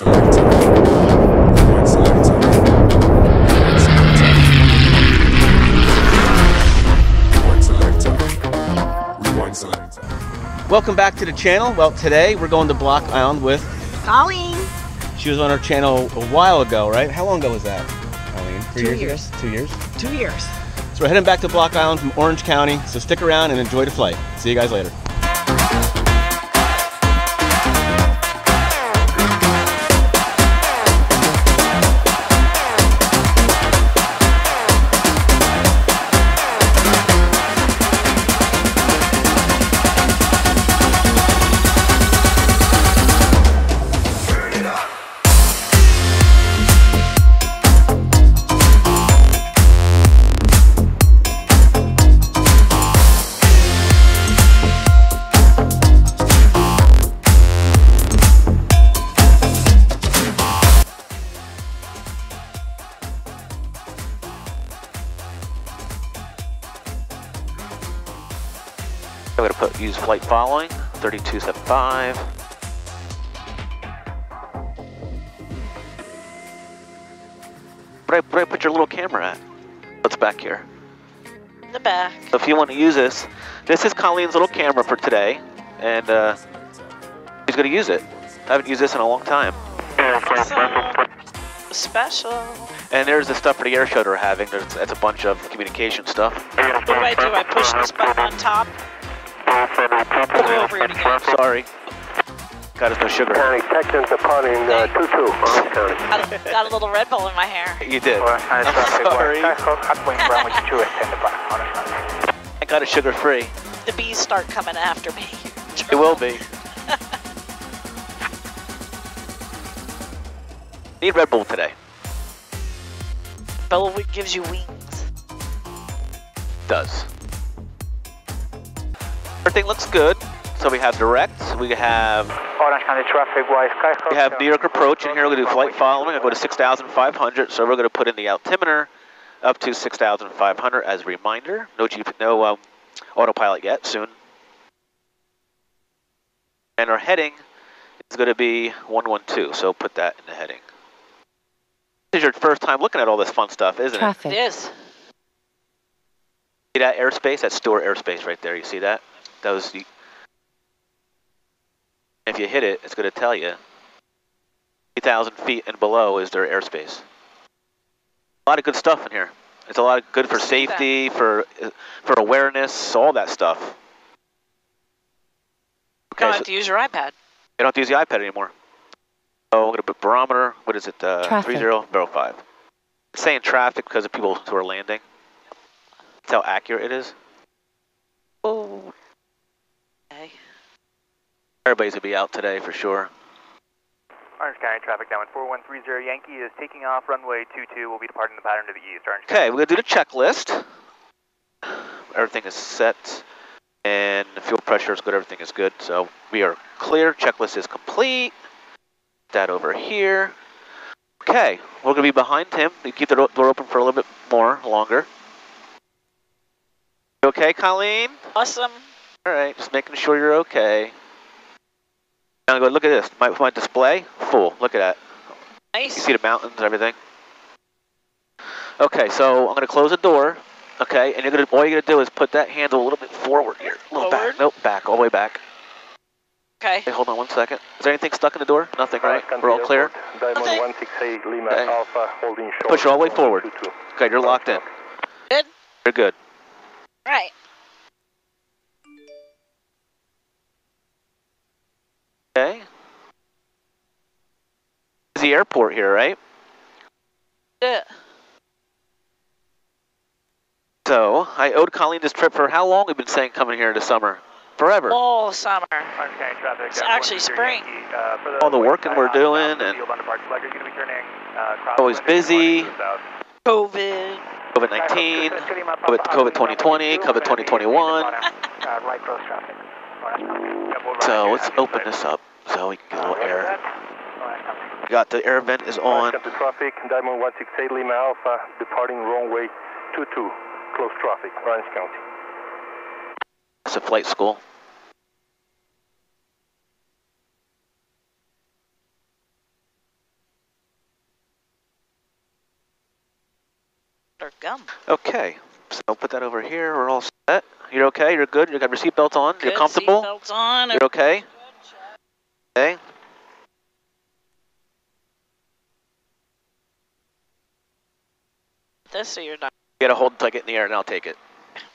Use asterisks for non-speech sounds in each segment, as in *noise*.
Welcome back to the channel. Well, today we're going to Block Island with. Colleen. She was on our channel a while ago, right? How long ago was that? Colleen? Three Two ago? years. Two years. Two years. So we're heading back to Block Island from Orange County. So stick around and enjoy the flight. See you guys later. Flight following 3275. Where I, where I put your little camera at? What's back here? In the back. So if you want to use this, this is Colleen's little camera for today, and uh, he's going to use it. I haven't used this in a long time. Special. And there's the stuff for the air show they're having. There's, that's a bunch of communication stuff. What do I do? I push this button on top. Sorry. Got us no sugar. County, Texans departing uh, 2-2, Orange County. Got a, got a little Red Bull in my hair. You did. I'm sorry. I got it sugar free. The bees start coming after me. It will be. *laughs* Need Red Bull today. Bull gives you wings. Does. Everything looks good. So we have direct. We have Orange County traffic wise, Skyhawk. we have New York approach, and here we're gonna do flight following. I go to 6,500. So we're gonna put in the altimeter up to 6,500 as a reminder. No G, no um, autopilot yet. Soon. And our heading is gonna be 112. So put that in the heading. This is your first time looking at all this fun stuff, isn't it? It Traffic. is. See that airspace? That's Stewart airspace right there. You see that? That was the. If you hit it, it's going to tell you. 3,000 feet and below is their airspace. A lot of good stuff in here. It's a lot of good for safety, for for awareness, all that stuff. You Okay, don't so have to use your iPad. you don't have to use the iPad anymore. Oh, I'm going to put barometer. What is it? Uh, Traffic. 3005. It's saying traffic because of people who are landing. That's how accurate it is. Oh. Okay. Everybody's going to be out today for sure. Orange County traffic down 4130 Yankee is taking off runway 22. We'll be departing the pattern to the east. Orange Okay, we're gonna do the checklist. Everything is set, and the fuel pressure is good. Everything is good, so we are clear. Checklist is complete. That over here. Okay, we're gonna be behind him. We keep the door open for a little bit more, longer. You okay, Colleen? Awesome. All right, just making sure you're okay. Now go look at this. My, my display full. Look at that. Nice. You Nice. see the mountains and everything. Okay, so I'm gonna close the door. Okay, and you're gonna all you're gonna do is put that handle a little bit forward here, a little Forward? back. Nope, back, all the way back. Okay. Okay, hold on one second. Is there anything stuck in the door? Nothing, right? We're all clear. Diamond Okay. 168 Lima Okay. Alpha holding short. Push all the way forward. 22. Okay, you're locked in. Good. You're good. Right. Okay. Is the airport here, right? Yeah. So I owed Colleen this trip for how long? We've been saying coming here this summer. Forever. All summer. Orange County traffic It's actually spring. Uh, All the working we're doing south and- field on departure flag, you're gonna be turning, uh, cross Always busy. COVID. COVID 19, COVID, COVID 2020, COVID 2021. Uh, right close traffic. So let's open this up going, a little air. We got the air vent is on. Captain traffic, Diamond 168 Lima Alpha, departing wrong way 22, close traffic, Orange County. It's a flight school. Gum. Okay, so I'll put that over here. We're all set. You're okay. You're good. You got your seatbelts on. Good, you're comfortable. Seatbelts on. You're okay. Okay. This so you're not. You gotta hold until I get in the air and I'll take it.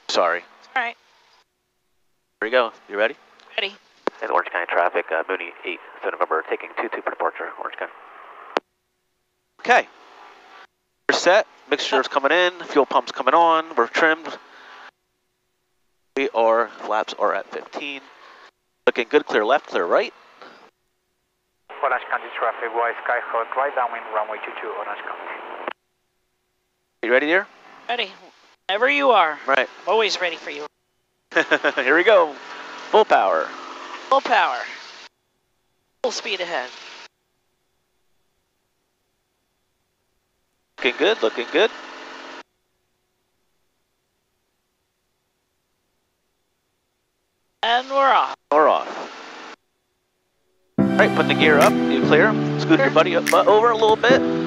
Sorry. All right. Here we go. You ready? Ready. And Orange County traffic, uh, Mooney 8, so November, taking 2-2 for departure, Orange County. Okay. We're set. Mixture's coming in. Fuel pump's coming on. We're trimmed. We are, flaps are at 15. Looking good. Clear left, clear right. Orange County traffic, Y Skyhawk, right downwind runway 22, Orange County. You ready, dear? Ready. Whenever you are. Right. I'm always ready for you. *laughs* Here we go. Full power. Full power. Full speed ahead. Looking good, looking good. And we're off. We're off. All right, put the gear up. You clear? Scoot your buddy up, over a little bit.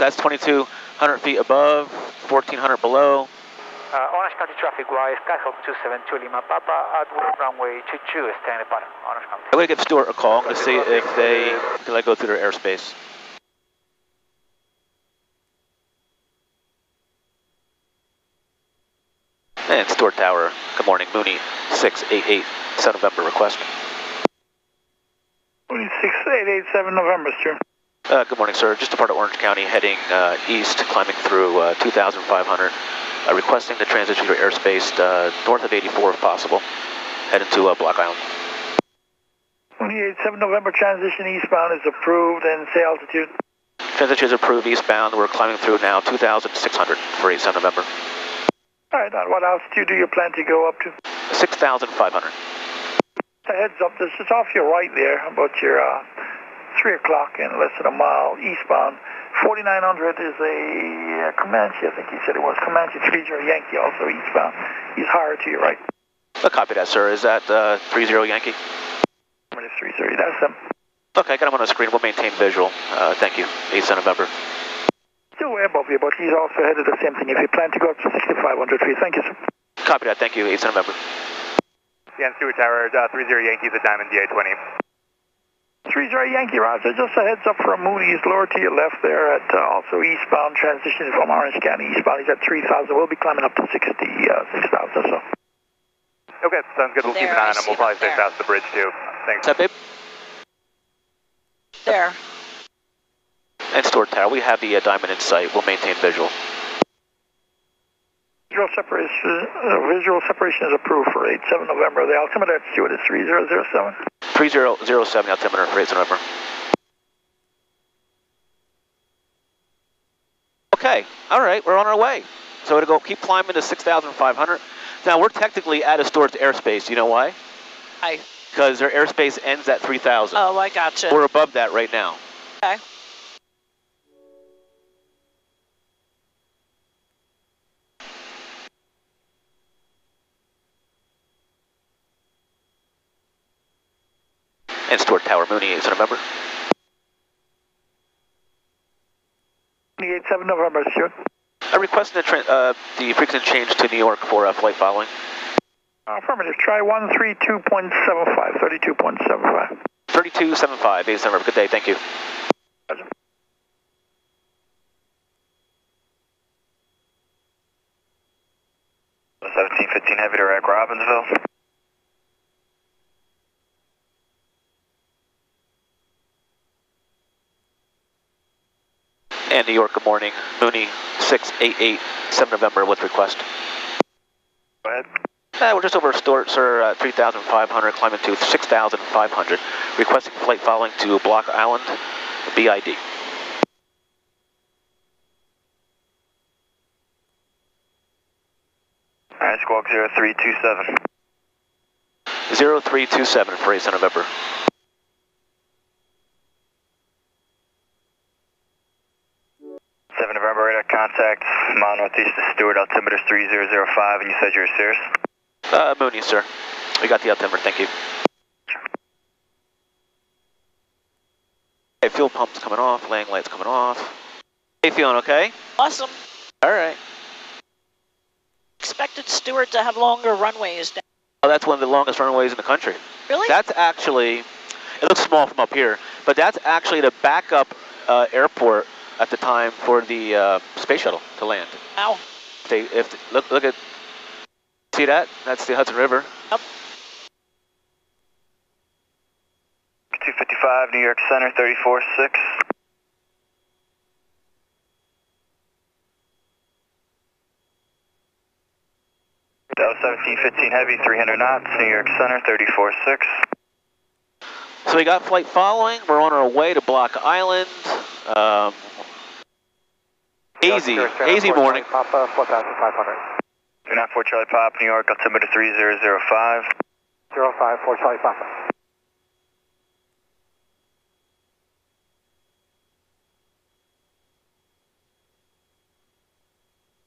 That's 2,200 feet above, 1,400 below. Uh, Orange County traffic, Y Skyhawk 272 Lima Papa at runway 22, staying departing, Orange County. I'm going to give Stewart a call to see if they can let go through their airspace. And Stewart Tower, good morning, Mooney 688, 7 November request. 6887 November, sir. Uh, good morning, sir. Just departed Orange County, heading uh, east, climbing through uh, 2,500, uh, requesting the transition to airspace uh, north of 84 if possible, heading to uh, Block Island. 2887 November transition eastbound is approved and say altitude. Transition is approved eastbound. We're climbing through now 2,600 for 8 November. All right, on what altitude do you plan to go up to? 6,500. Heads up, this is off your right there, about your uh, 3 o'clock and less than a mile eastbound. 4900 is a uh, Comanche, I think he said it was. Comanche 30 Yankee, also eastbound. He's higher to your right. A copy that, sir. Is that uh, 30 Yankee? Number 30, that's them. Okay, got him on the screen. We'll maintain visual. Uh, thank you. 8 November. Still way above you, but he's also headed the same thing. If you plan to go up to 6500 feet, thank you, sir. Copy that. Thank you. 8 November. Yeah, and Stewart Tower, uh, 30 Yankees at Diamond DA-20. 30 Yankee Roger, just a heads up for from Moody's, lower to your left there at uh, also eastbound, transition from Orange County eastbound. He's at 3,000. We'll be climbing up to 60, uh, 6,000 or so. Okay, sounds good. We'll keep There, an eye on them. see We'll probably them stay there. south of the bridge, too. Thanks. What's up, babe? There. And Stewart Tower. We have the uh, diamond in sight. We'll maintain visual. Visual separation, uh, visual separation is approved for 8-7 November. The altimeter at Stewart is 3007. 3007 altimeter for 8 November. Okay, all right, we're on our way. So we're going to go keep climbing to 6,500. Now, we're technically out of Stewart's airspace. You know why? Hi. Because their airspace ends at 3,000. Oh, I gotcha. We're above that right now. Okay. and Stewart Tower Mooney 87 November. 87 November, sure. I request the, uh, the frequency change to New York for uh, flight following. Affirmative. Try 132.75, 32.75. 32.75, 87 November. Good day. Thank you. Seventeen fifteen heavy to Rec Robbinsville. And New York, good morning. Mooney 688, 7 November with request. Go ahead. Uh, we're just over Stewart, sir, uh, 3,500, climbing to 6,500. Requesting flight following to Block Island, BID. Alright, Squawk 0327. 0327 for 8 November. Mile northeast of Stewart, altimeter 3005, and you said you were Cirrus? Uh, Mooney, sir. We got the altimeter, thank you. Hey, fuel pump's coming off, landing light's coming off. Hey, feeling okay? Awesome. All right. Expected Stewart to have longer runways. down- Oh, that's one of the longest runways in the country. Really? That's actually, it looks small from up here, but that's actually the backup uh, airport at the time for the uh, space shuttle to land. Wow. If they, if they- look, look at, see that? That's the Hudson River. 255, New York Center, 346. That was 1715 heavy, 300 knots, New York Center, 34-6. So we got flight following. We're on our way to Block Island. Um, hazy, hazy morning. Papa, 4500. 394 Charlie Pop, New York, altimeter 3005. 054 Charlie Papa.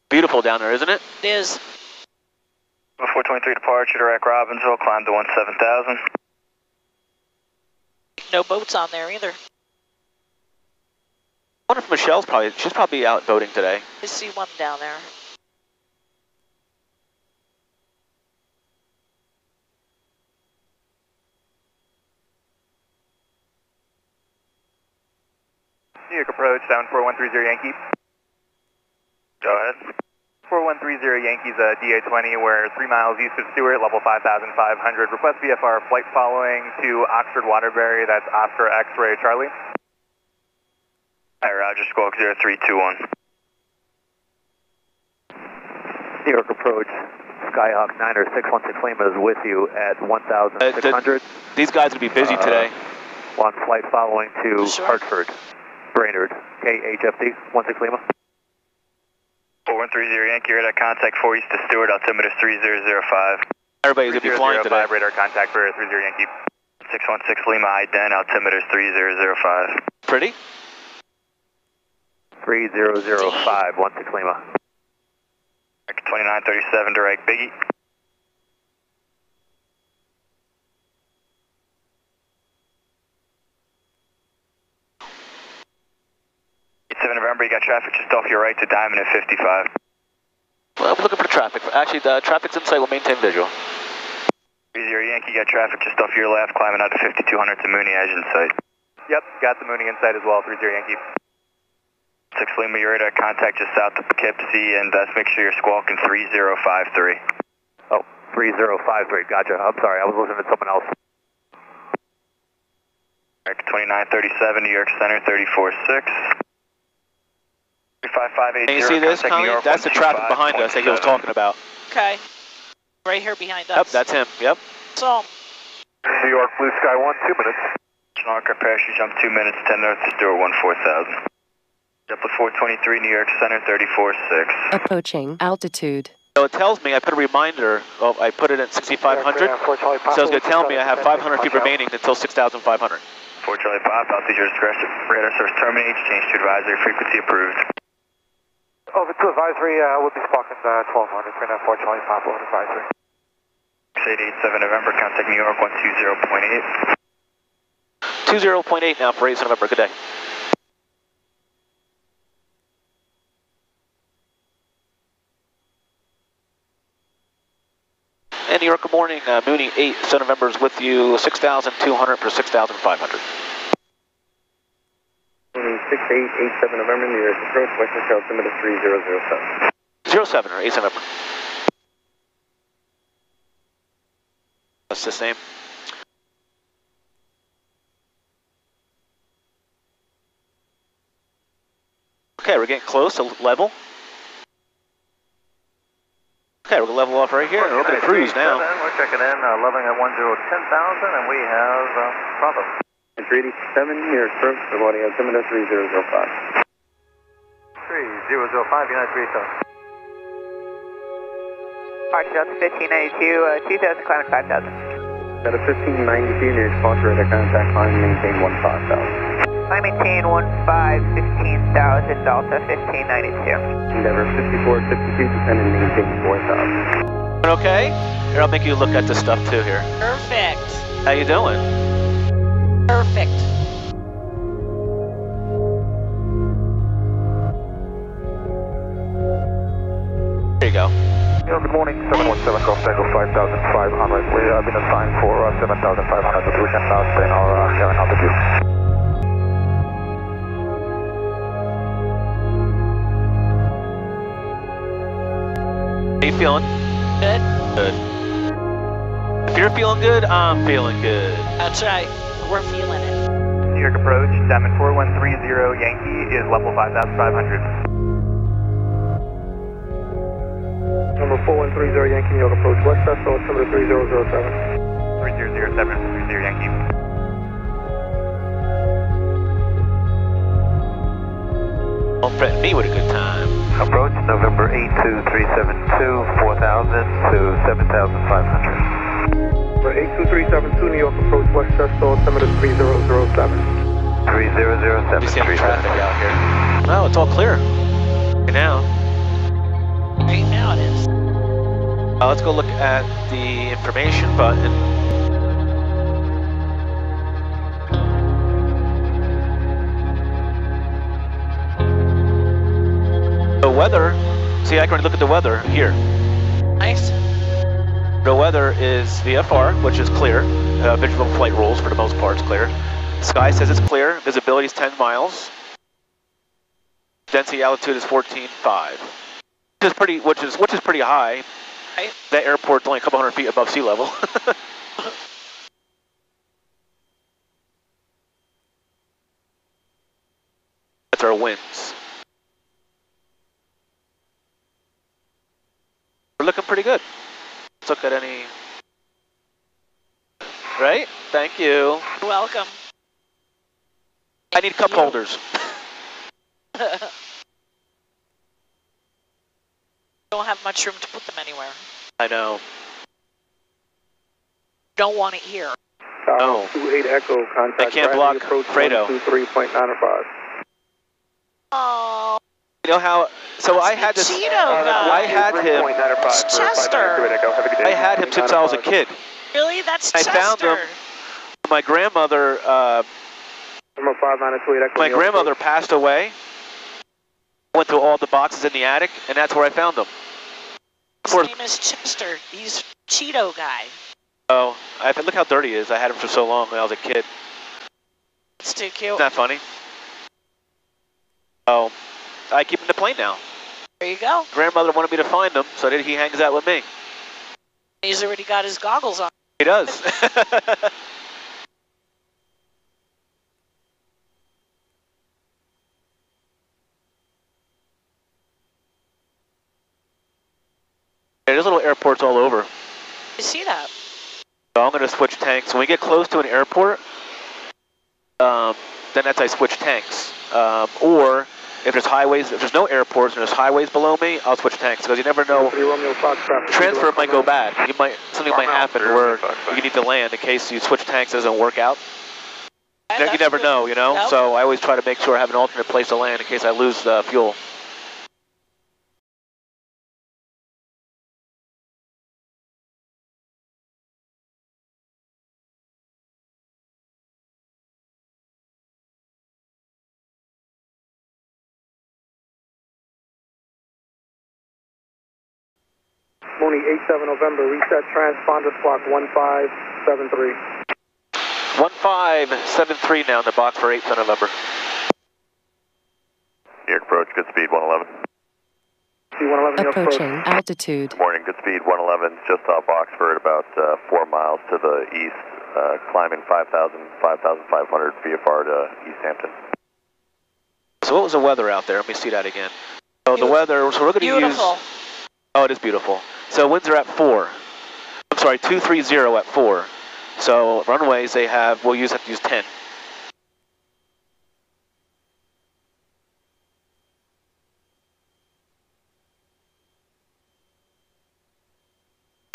Beautiful down there, isn't it? It is. 423 departure to Rack Robbinsville, climb to 17000. No boats on there either. I wonder if Michelle's probably, she's probably out boating today. I see one down there. New York approach, 74130 Yankee. Go ahead. 4130 Yankees, uh, DA20, we're three miles east of Stewart, level 5500. Request VFR flight following to Oxford Waterbury, that's Oscar X-ray Charlie. Hi, Roger, Squawk 0321. New York approach, Skyhawk 90616 Lima is with you at Uh, 1,600. These guys will be busy Uh, today. One flight following to Sure. Hartford, Brainard, KHFD 16 Lima. 4130 Yankee, radar contact 4 east to Stewart, altimeter 3005. Everybody's going to be flying today. radar contact for 30 Yankee. 616 Lima, ident, altimeter 3005. Pretty? 3005 16 Lima. 2937, direct Biggie. Seven November, you got traffic just off your right to Diamond at 55. Well, we're looking for traffic. Actually, the traffic's in sight. We'll maintain visual. Zero Yankee, you got traffic just off your left, climbing out to 5200 to Mooney Edge in sight. Yep, got the Mooney in sight as well, 30 Yankee. 6 Lima, you're at contact just south of Poughkeepsie, and uh, make sure you're squawking 3053. Oh, 3053, gotcha. I'm sorry, I was listening to someone else. 2937, New York Center, 346. 35580, Can you see this, contact New Connie? York That's the traffic behind us that he was talking about. Okay. Right here behind us. Yep, us. that's him. Yep. So, New York, blue sky one, two minutes. Snarker parachute jump 2 minutes, 10 north to Stewart, 14000. Zeppelin 423, New York Center, 346. Approaching altitude. So it tells me I put a reminder. Well, I put it at 6,500. So it's going to tell me I have 500 feet remaining until 6,500. 4 Charlie Pop, altitude your discretion. Radar source terminates, change to advisory, frequency approved. Over to advisory, uh, we'll be sparking uh, 1200, 394 Charlie Papa on advisory. 887 November, contact New York 120.8. 20.8 now for 8 November. Good day. And New York, good morning. Uh, Mooney 8, Son November is with you, 6,200 for 6,500. Mooney 6887 November, New York approach, Western South altimeter 3007. 07 or 8 November. That's the same. Okay, we're getting close to level. Okay, we're gonna level off right here, and we're gonna cruise now. We're checking in, uh, leveling at 1010,000, and we have uh, Bravo. 387, New York approach, reporting altimeter 3005. 3005, United 3 Arch Delta 1592, uh, 2000, climbing 5000. At a 1592, near sponsor radar contact line, maintain 15,000. I maintain 15, 15,000, Delta 1592. Endeavor 5452, descending maintain 4,000. Okay? Here, I'll make you look at this stuff too here. Perfect. How you doing? Perfect. Here you go. good morning, 717 Golf Tango 5500. We have been assigned for uh, 7500, but we can now stay in our uh, carrying altitude. You feeling? Good. Good. If you're feeling good, I'm feeling good. That's right. We're feeling it. New York approach, Diamond 4130 Yankee is level 5,500. Number 4130 Yankee, New York approach, west west, altimeter 3007. 3007 30 Yankee. Don't threaten me with a good time. Approach November 82372, 4000 to 7500. For 82372 New York approach Westchester, altimeter 3007. 3007. We see some traffic out here. No, it's all clear. Okay, now. Right now it is. Uh, let's go look at the information button. See I can look at the weather here. Nice. The weather is VFR, which is clear. Uh, visual flight rules for the most part, is clear. Sky says it's clear. Visibility is 10 miles. Density altitude is 14.5. Which is pretty, which is which is pretty high. Right. That airport's only a couple hundred feet above sea level. *laughs* That's our winds. We're looking pretty good. Let's look at any. Right? Thank you. You're welcome. I need cup holders. *laughs* Don't have much room to put them anywhere. I know. Don't want it here. No. 28 Echo, contact I can't Bradley, block approach Fredo. 123.95. Oh, You know how? So I had this. Cheeto guy. I had him. It's Chester. I had him since I was a kid. Really? That's Chester. I found him. My grandmother. Uh, Number 592 Echo. my grandmother passed away. Went through all the boxes in the attic, and that's where I found him. Of His course. name is Chester. He's Cheeto guy. Oh, I look how dirty he is. I had him for so long when I was a kid. It's too cute. Isn't that funny? Oh, I keep him in the plane now. There you go. Grandmother wanted me to find him, so he hangs out with me. He's already got his goggles on. He does. *laughs* There's little airports all over. You see that? So I'm going to switch tanks. When we get close to an airport, um, then that's I switch tanks. Um, or if there's highways, if there's no airports and there's highways below me, I'll switch tanks because you never know. 3 Romeo Fox traffic. Transfer might go bad. You might something might happen where you need to land in case you switch tanks doesn't work out. You never know, you know. So I always try to make sure I have an alternate place to land in case I lose uh, fuel. Mooney 87 November, reset transponder squawk 1573. 1573 now in the box for 8th of November. New York approach, good speed 111. C111 New York approach. Approaching altitude. Good morning, good speed 111, just off Oxford, about uh, four miles to the east, uh, climbing 5,000, 5,500 VFR to East Hampton. So what was the weather out there? Let me see that again. So the weather, so we're going to use... Beautiful. Oh, it is beautiful. So winds are at 4. I'm sorry, 230 at 4. So runways they have, we'll use have to use 10.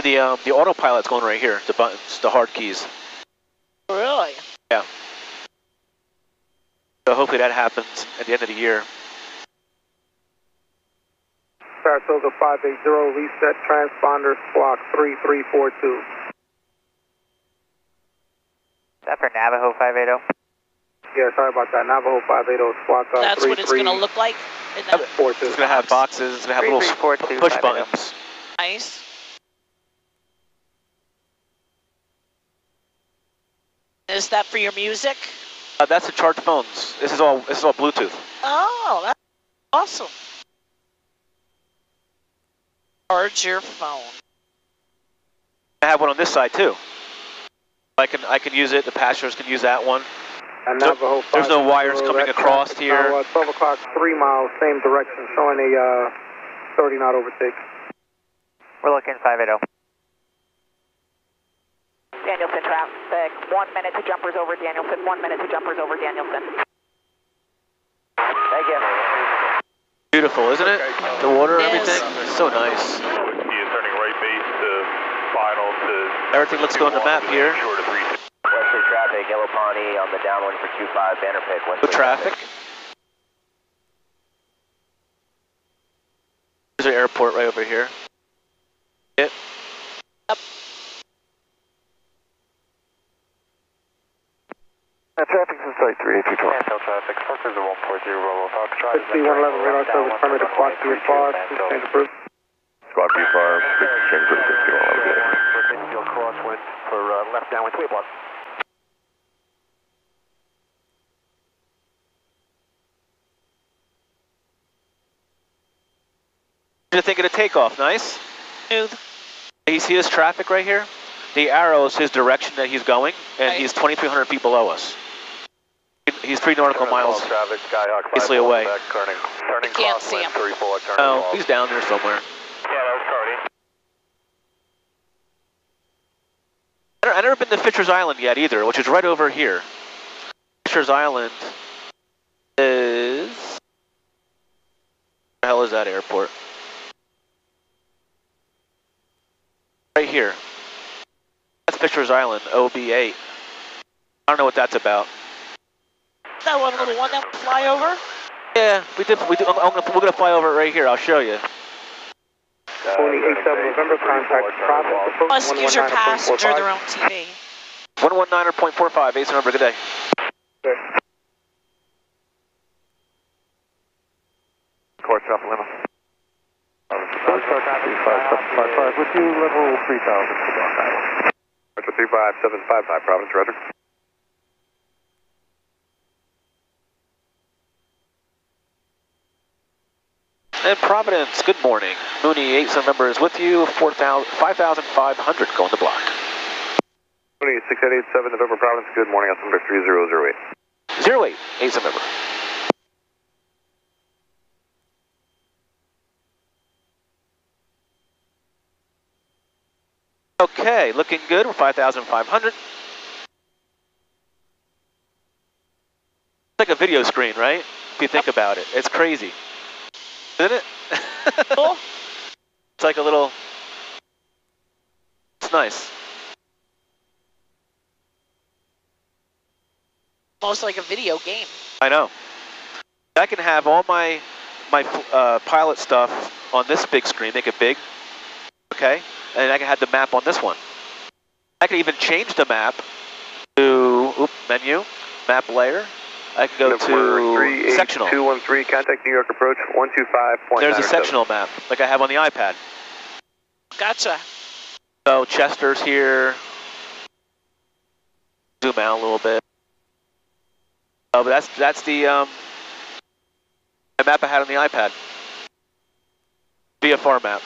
The um, the autopilot's going right here. The buttons, the hard keys. Really? Yeah. So hopefully that happens at the end of the year. Saratoga 580, reset transponder squawk 3342. Is that for Navajo 580? Yeah, sorry about that. Navajo 580 squawk uh, That's what it's going to look like. in that 3342. It's going to have boxes. It's going to have little s- 3342, push buttons. Nice. Is that for your music? Uh, that's the charged phones. This is all. This is all Bluetooth. Oh, that's awesome. Charge your phone. I have one on this side too. I can I can use it. The passengers can use that one. And So, Navajo there's no wires coming across here. Now, uh, 12 o'clock, 3 miles, same direction, showing a uh, 30 knot overtake. We're looking 580. Danielson traffic, one minute to jumpers over Danielson, one minute to jumpers over Danielson. Thank you. Beautiful, isn't it? The water, Yes. everything, so nice. Turning right base to final to Everything looks good on the map here. short of 3 Westerly traffic, Yellow Pawnee on the downwind for 25, banner pick. Good traffic. There's an airport right over here. It. Traffic's in sight 38212. Cancel traffic, Foxtrot 140 Bravo Foxtrot. 6111 radar service permit to squawk VFR, change approved. Squad B-Far, change for 6111. Midfield crosswind for uh, left downwind 3 block. What do you think of the takeoff? Nice. Smooth. You see this traffic right here? The arrow is his direction that he's going, and Right. he's 2,300 feet below us. He's three nautical miles. Traffic, Skyhawk basically away. Back, turning, turning can't see him. 34, turning Oh, he's down there somewhere. Yeah, that was Cardi. I've never been to Fisher's Island yet either, which is right over here. Fisher's Island is... Where the hell is that airport? Right here. That's Fisher's Island, OB8. I don't know what that's about. That one little one that would fly over? Yeah, we did. We did I'm, I'm gonna, we're gonna fly over it right here. I'll show you. Mooney 87 November, contact Providence approach Must use your 119.45. passenger their own TV. 119.45, base number. Good day. Course up Lima. with you, level 3000. Roger 35755, Providence, Roger. And Providence, good morning. Mooney 87 member is with you. 4,000 5,500 going to block. Mooney 6887, November, Providence, good morning, altimeter 3008. 08, 87 member. Okay, looking good. We're 5,500. It's like a video screen, right? If you think about it, it's crazy, isn't it? Cool. *laughs* It's like a little. It's nice. Almost like a video game. I know. I can have all my my uh, pilot stuff on this big screen, make it big, okay? And I can have the map on this one. I can even change the map to oop, menu, map layer. I can go to sectional. 213, contact New York approach 125.9. There's a sectional map, like I have on the iPad. gotcha. So Chester's here. Zoom out a little bit. Oh, but that's that's the um, the map I had on the iPad. VFR map.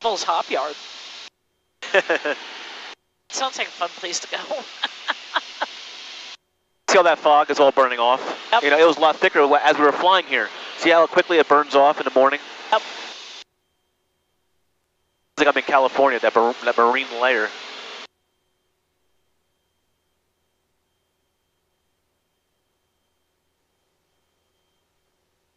Devil's Hopyard. *laughs* Sounds like a fun place to go. *laughs* See how that fog is all burning off? Yep. You know, it was a lot thicker as we were flying here. See how quickly it burns off in the morning? Yep. It's like I'm in California, that, mar- that marine layer.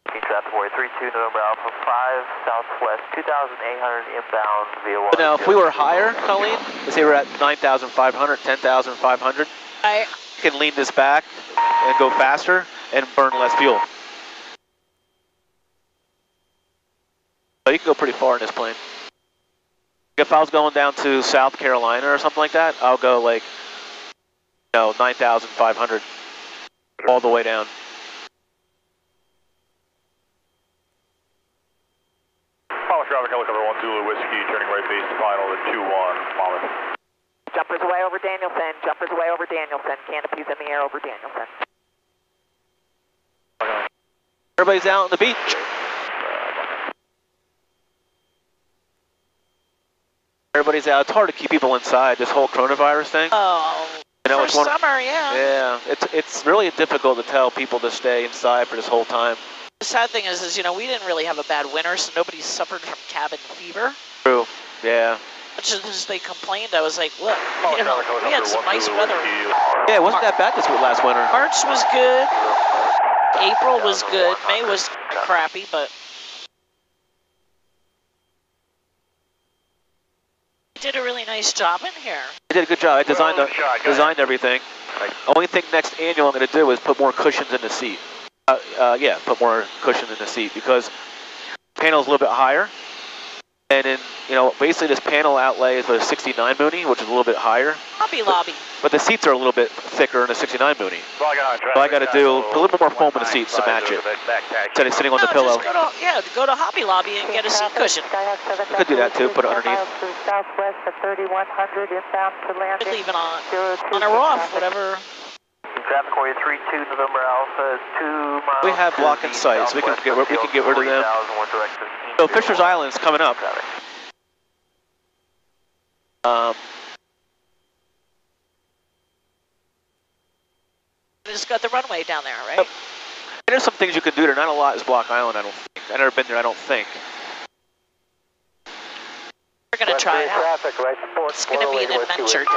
Traffic Warrior 32, November Alpha 5, Southwest 2,800 inbound via But now, if we were higher, Colleen, let's say we're at 9,500, 10,500, I, you can lean this back and go faster and burn less fuel. So you can go pretty far in this plane. If I was going down to South Carolina or something like that, I'll go like, you know, 9,500 all the way down. Follow traffic, helicopter 1 Zulu Whiskey, turning right base final to 2-1, Monmouth. Jumpers away over Danielson. Jumpers away over Danielson. Canopies in the air over Danielson. Everybody's out on the beach. Everybody's out. It's hard to keep people inside, this whole coronavirus thing. oh, You know, for it's one, summer, yeah. Yeah, it's it's really difficult to tell people to stay inside for this whole time. The sad thing is, is you know, we didn't really have a bad winter, so nobody suffered from cabin fever. True. Yeah. Much as they complained, I was like, look, you know, we had some nice weather. Yeah, it wasn't that bad this last winter. March was good. April was good. May was crappy, but you did a really nice job in here. I did a good job. I designed the, designed everything. Only thing next annual I'm going to do is put more cushions in the seat. Uh, uh, yeah, put more cushions in the seat because panel's a little bit higher. And then, you know, basically this panel outlay is a 69 Mooney, which is a little bit higher. Hobby Lobby. But the seats are a little bit thicker in the 69 Mooney. So I got to do a little bit more foam in the seats to match it. Instead of sitting on the pillow. go to, yeah, go to Hobby Lobby and get a seat cushion. Could do that too, put it underneath. Southwest at 3100 inbound to Could landing. leave it on, on or off, whatever. Traffic Warrior 32, November Alpha, 2 miles. We have to block in the sight, so we can get rid- we can get rid of them. So into Fisher's Island's coming up. traffic. Um, Just got the runway down there, right? Yep. there's some things you can do there. Not a lot is Block Island, I don't think. I've never been there, I don't think. We're gonna try it out. Traffic, right. It's gonna be an adventure day.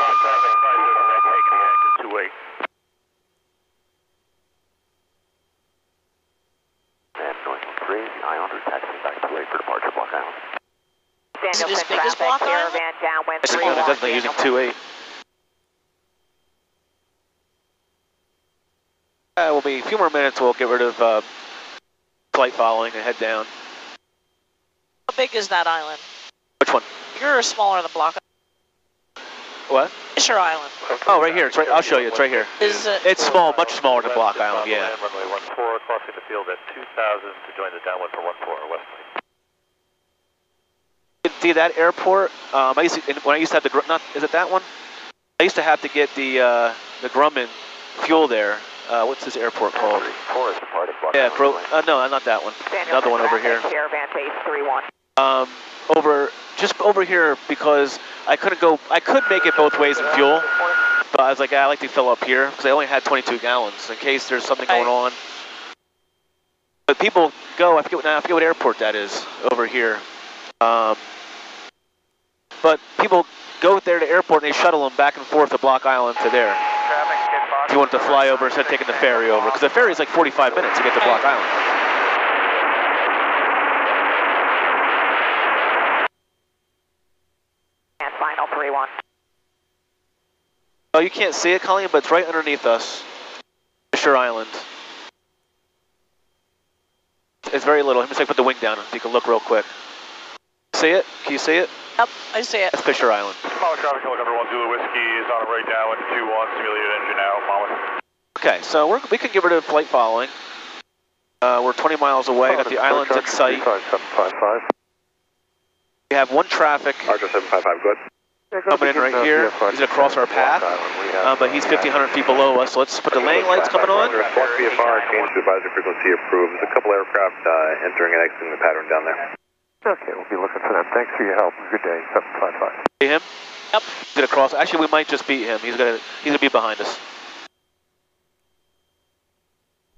900, taxiing back to late for departure block island. Is it as big as block island? I think they're definitely using 2-8. Uh, will be a few more minutes, we'll get rid of uh, flight following and head down. How big is that island? Which one? You're smaller than block island? What? Fisher Island. Oh, right here. It's right. I'll show you. It's right here. Is it? It's small, much smaller than Block Island. Yeah. Runway 14, crossing the field at 2,000 to join the downwind for 14 west. See that airport? Um, I used to, when I used to have the not is it that one? I used to have to get the uh, the Grumman fuel there. Uh, what's this airport called? Four is departing, Block Yeah, Island. Gro- uh, no, not that one. Danielson Another one over here. Caravan base 31. Um, over just over here because I couldn't go. I could make it both ways in fuel, but I was like, ah, I like to fill up here because I only had 22 gallons in case there's something going on. But people go. I forget what now. I forget what airport that is over here. Um, but people go there to airport and they shuttle them back and forth to Block Island to there. If you want to fly over instead of taking the ferry over, because the ferry is like 45 minutes to get to Block Island. And final 31. Oh, you can't see it, Colleen, but it's right underneath us. Fisher Island. It's very little. Let me see if I put the wing down so you can look real quick. See it? Can you see it? Yep, I see it. That's Fisher Island. Follow traffic, helicopter 1 Zulu Whiskey is on a right downwind to 2-1, simulated engine out, Monmouth. Okay, so we're, we can give rid of flight following. Uh, we're 20 miles away, got the islands in sight. 755. We have one traffic Archer 755, good. Coming in right here. He's gonna cross our path, uh, but he's 1,500 feet below us, so let's put the lane lights coming on. Squawk VFR, change to advisory frequency approved. There's a couple aircraft uh, entering and exiting the pattern down there. Okay, we'll be looking for them. Thanks for your help. Good day, 755. See him? Yep. He's gonna cross. Actually, we might just beat him. He's gonna he's gonna be behind us.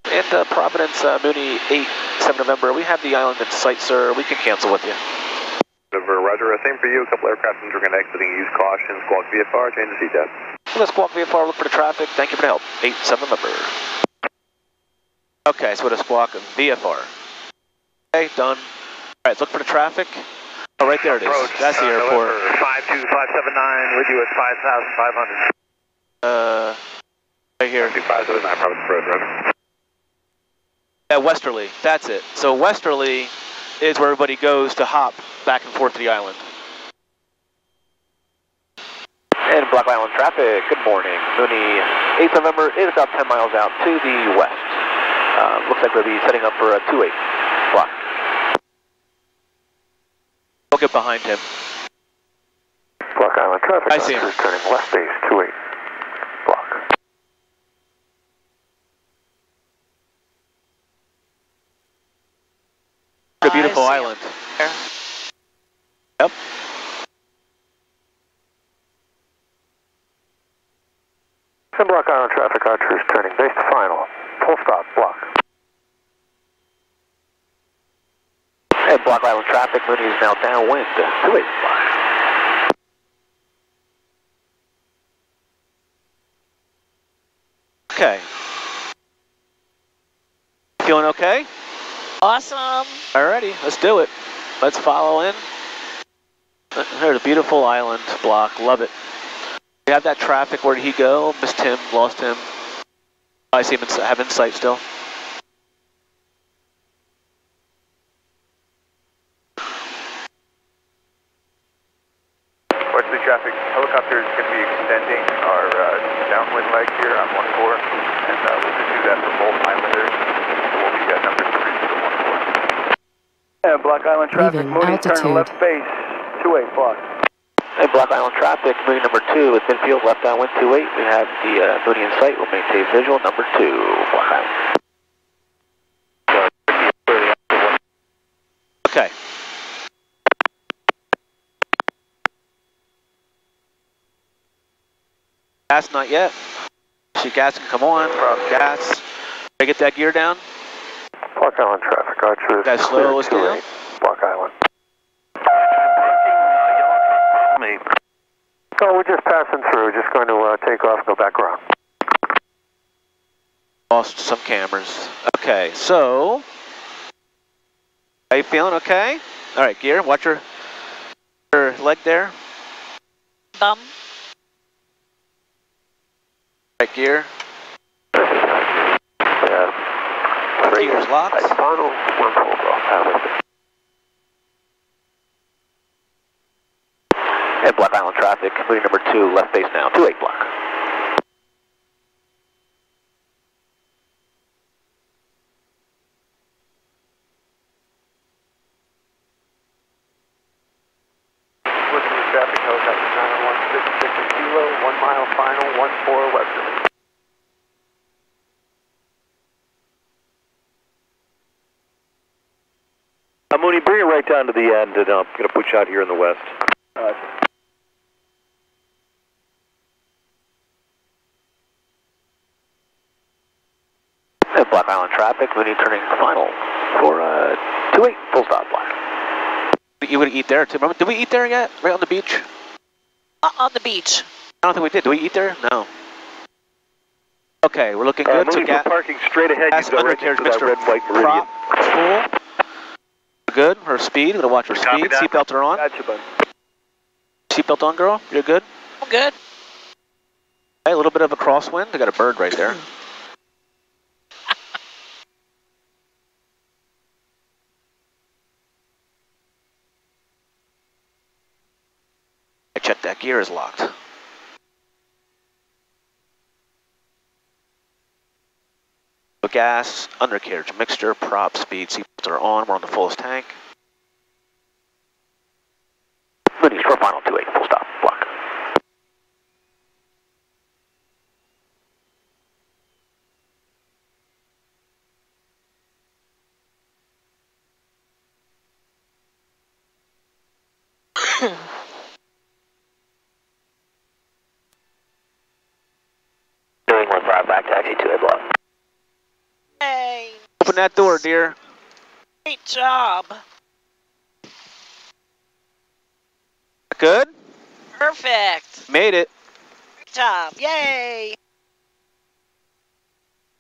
And uh, Providence, uh, Mooney 8, 7 November. We have the island in sight, sir. We can cancel with you. Over, Roger. Uh, Same for you. A couple aircraft entering and exiting. Use caution. Squawk VFR, change to CTAF. Let's squawk VFR, look for the traffic. Thank you for the help. 8, 7 November. Okay, so we're gonna squawk VFR. Okay, done. All right, look for the traffic. Oh, right there it is. That's the airport. 52579 with you at 5,500. Uh, right here. 579 Providence Road, Roger. At Westerly, that's it. So Westerly is where everybody goes to hop back and forth to the island. And Block Island traffic, good morning. Mooney 8th November is about 10 miles out to the west. Uh, looks like we'll be setting up for a 2-8 block. We'll get behind him. Block Island traffic. I see him. Archer Turning left base, 28. Block. A beautiful I see island. Him. Yep. Ten Block Island traffic, Archer is turning base to final. Full stop, block. And Block Island traffic, Mooney is now downwind. 2-8. Okay. Feeling okay? Awesome. Alrighty, let's do it. Let's follow in. Uh, There's a beautiful island block, love it. We have that traffic, where did he go? Missed him, lost him. I see him in, have in sight still. Westerly traffic, helicopter is going to be extending our uh, downwind leg here on 1-4, and uh, we're going to do that for both islanders. So we'll be at number 3 for 1-4. Yeah, Block Island traffic, Leaving Mooney turn altitude. left base, 28 block. And Block Island traffic, Mooney number two with infield left downwind 28. We have the uh, Mooney in sight. We'll maintain visual number two, Block Island. Okay. Gas, not yet. See, gas can come on. Gas. Gotta get that gear down. Block Island traffic, Archer is Guys, clear slow us to down. eight. Block Island. Me. Oh, we're just passing through, just going to uh, take off and go back around. Lost some cameras. Okay, so. How you feeling? Okay? All right, gear. Watch your, your leg there. Bum. Right gear. Yeah. Gears locked. Final, one full go. Have it. And Block Island number two, left base now, 28 block. Westerly traffic, helicopter 916 kilo, one mile final, one four westerly. Uh, Mooney, bring it right down to the end, and I'm going to put you out here in the west. And Block Island traffic, Mooney turning final for uh, 28, full stop block. You would eat there too. Remember, did we eat there yet? Right on the beach? Uh, on the beach. I don't think we did. Did we eat there? No. Okay, we're looking Uh, good. so Mooney, ga- we're parking straight ahead. gas You right undercarriage into that mixture red white meridian. prop full. We're good. Her speed. We're gonna watch her Copy speed. that. Seatbelt are on. Gotcha, bud. Seatbelt on, girl. You're good. I'm good. Hey, a little bit of a crosswind. I got a bird right there. *clears throat* that gear is locked. gas, undercarriage mixture, prop, speed, seatbelts are on. We're on the fullest tank. Mooney's for final 28, full stop, block. Doing 15 back taxi to a block. Hey, Open that door, dear. great job. Good? Perfect. Made it. Great job. Yay.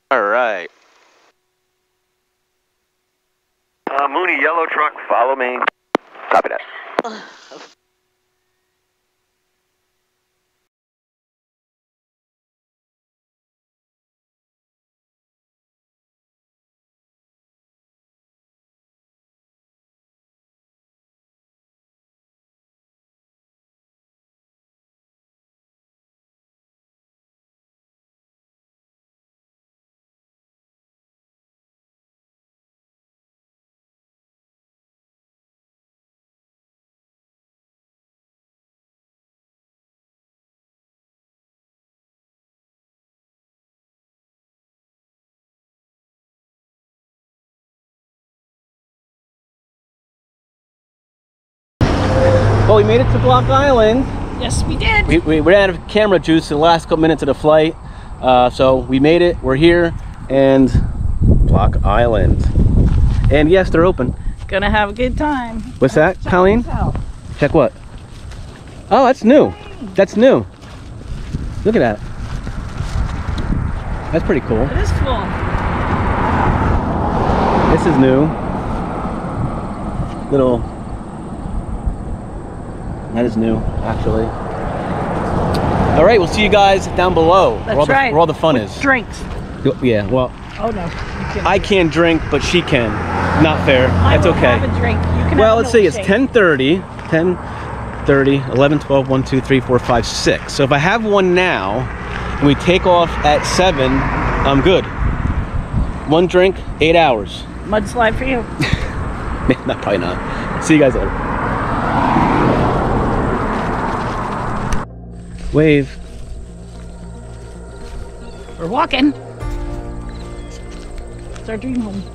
All right. Uh, Mooney, yellow truck, follow me. Copy that. *laughs* Well, we made it to Block Island. Yes, we did. We, we ran out of camera juice in the last couple minutes of the flight. Uh, so we made it. We're here. And Block Island. And yes, they're open. Gonna have a good time. What's that, Check Colleen? Check what? Oh, that's new. That's new. Look at that. That's pretty cool. It is cool. This is new. Little. That is new, actually. All right, we'll see you guys down below. where That's all the, right. Where all the fun is. Drinks. Yeah, well, Oh no. You can, I can't drink, but she can. Not fair. I That's will okay. have a drink. You can Well, have a let's see. It's milkshake. 10:30. 10:30, 11, 12, 1, 2, 3, 4, 5, 6. So if I have one now, and we take off at 7, I'm good. One drink, 8 hours. Mudslide for you. *laughs* not probably not. See you guys later. Wave. We're walking. It's our dream home. *laughs*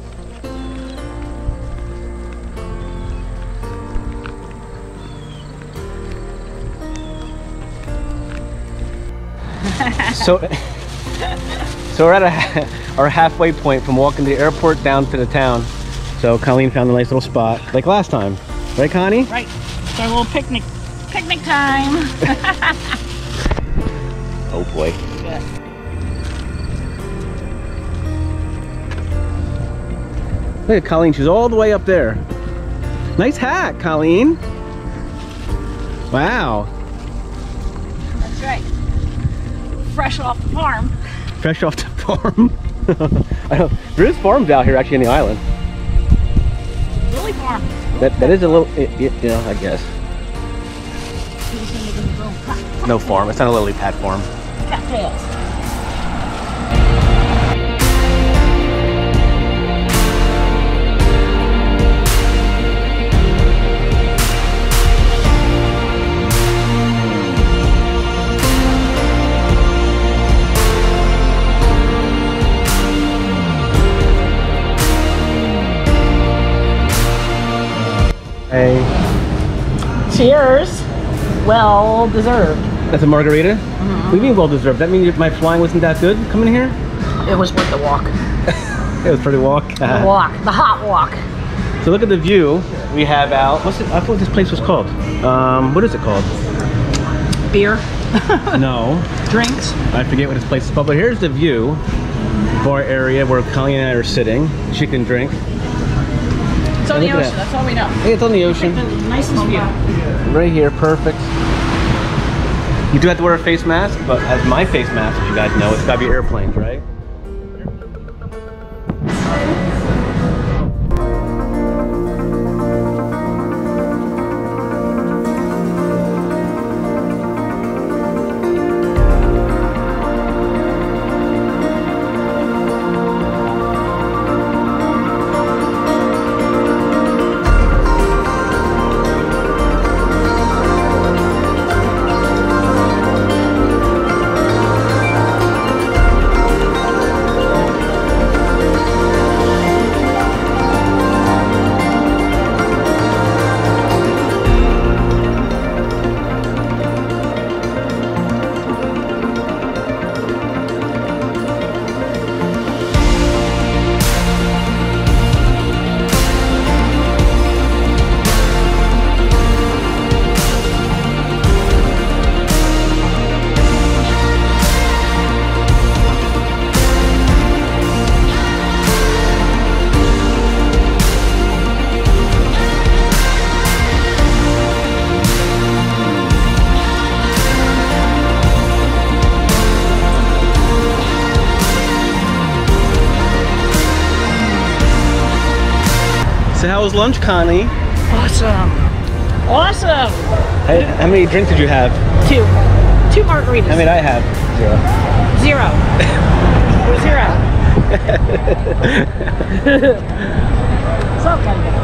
So, so we're at a, *laughs* our halfway point from walking the airport down to the town. So Colleen found a nice little spot, like last time, right, Connie? Right. It's our little picnic. Picnic time. *laughs* Oh boy. Yeah. Look at Colleen, she's all the way up there. Nice hat, Colleen. Wow. That's right. Fresh off the farm. Fresh off the *laughs* farm. I don't, there is farms out here actually in the island. Lily farm. That that is a little, y- y- you know, I guess. No farm. It's not a lily pad farm. Hey, Cheers. Well deserved. That's a margarita. What do you mean well deserved? That means my flying wasn't that good coming here. It was worth the walk. *laughs* It was pretty walk. The walk. The hot walk. So look at the view we have out. What's it? I thought this place was called. Um, what is it called? Beer. *laughs* No, Drinks. I forget what this place is called. But here's the view bar area where Colleen and I are sitting. She can drink. It's on the ocean. that. That's all we know. Hey, it's on the ocean. The nicest view. Right here, perfect. You do have to wear a face mask, but as my face mask, as you guys know, it's gotta be airplanes, right? Was lunch, Connie? Awesome. Awesome. Hey, how many drinks did you have? Two. Two margaritas. I mean, I have? Zero. Zero. *laughs* Zero. Something like that.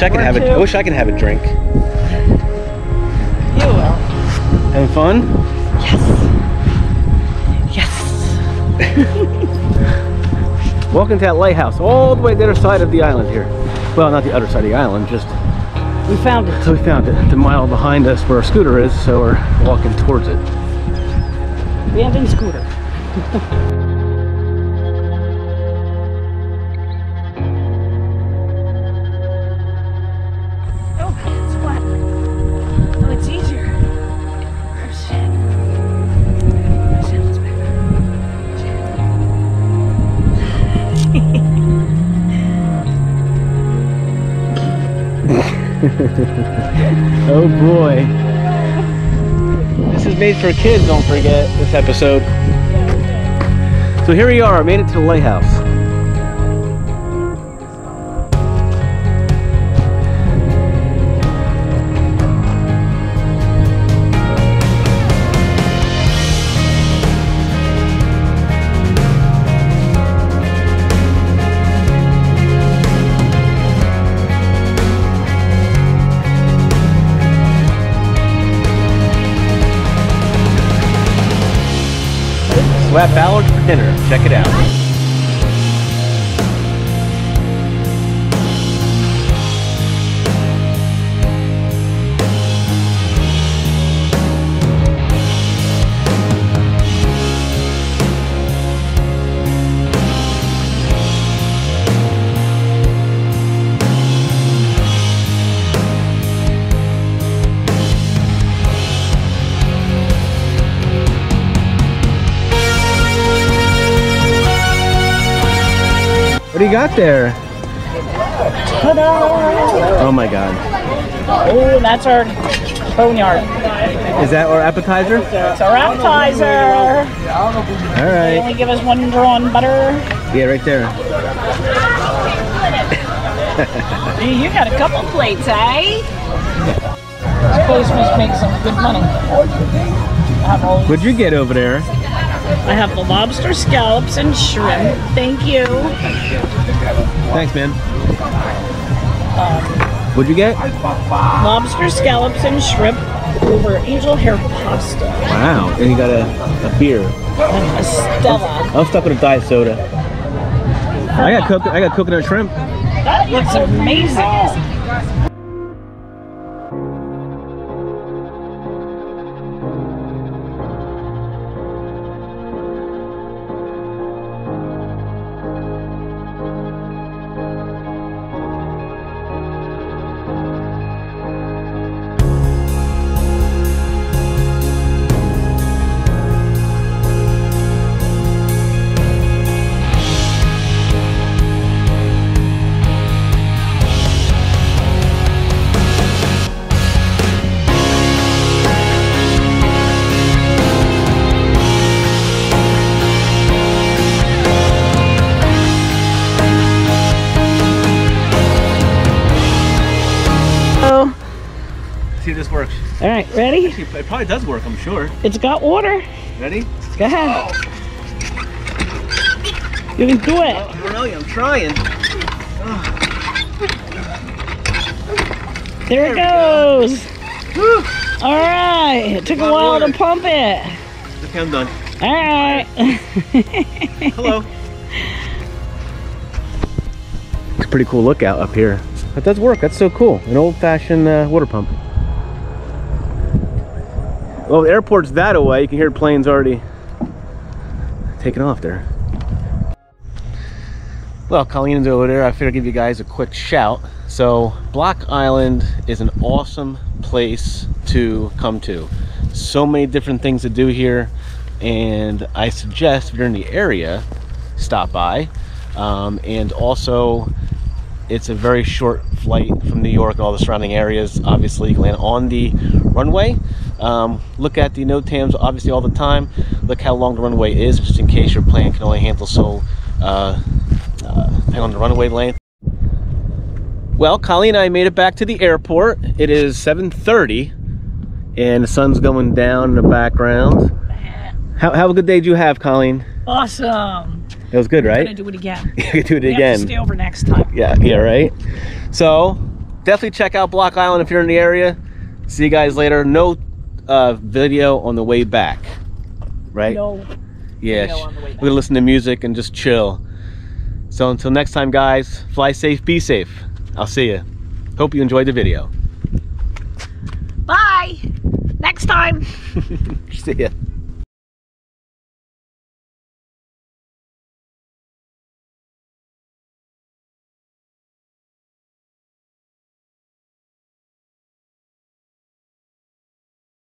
Wish I could have a. I two. wish I could have a drink. You will. Having fun? Yes. Yes. *laughs* Walking to that lighthouse all the way to the other side of the island here. Well, not the other side of the island, just We found it. so we found it. The mile behind us where our scooter is, so we're walking towards it. We haven't scooter. *laughs* *laughs* oh boy. This is made for kids, don't forget, this episode. So here we are, I made it to the lighthouse. Slap Ballard for dinner. Check it out. Do you got there? Oh my god. Oh, that's our boneyard. Is that our appetizer? It's our appetizer. All right. They only give us one drawn butter. Yeah, right there. *laughs* You got a couple plates, eh? This place must make some good money. I have, all, What'd you get over there? I have the lobster scallops and shrimp. Thank you. Thanks, man. Um, What'd you get? Lobster scallops and shrimp over angel hair pasta. Wow. And you got a, a beer. And a Stella. I'm stuck with a diet soda. I got coconut. I got coconut shrimp. That looks amazing. It probably does work. I'm sure. It's got water. Ready? Go ahead. You can do it. Aurelia, I'm trying. There it goes. All right. It took a while to pump it. Okay, I'm done. All right. Hello. It's a pretty cool lookout up here. That does work. That's so cool. An old-fashioned uh, water pump. Well, the airport's that away. You can hear planes already taking off there. Well, Colleen's over there. I figured I'd give you guys a quick shout. So, Block Island is an awesome place to come to. So many different things to do here, and I suggest if you're in the area, stop by. Um, and also, it's a very short flight from New York and all the surrounding areas. Obviously, you can land on the runway. Um, look at the NOTAMs obviously all the time. Look how long the runway is, just in case your plane can only handle so, uh, uh, depending on the runway length. Well, Colleen and I made it back to the airport. It is 7.30 and the sun's going down in the background. How, how a good day did you have, Colleen? awesome. It was good, I'm right? gonna do it again. *laughs* You can do it We again. stay over next time. Yeah, yeah, right. So definitely check out Block Island if you're in the area. See you guys later. No uh, video on the way back, right? No. yeah, video on the way we're gonna listen to music and just chill. So until next time, guys, fly safe, be safe. I'll see you. Hope you enjoyed the video. Bye. Next time. *laughs* *laughs* see ya.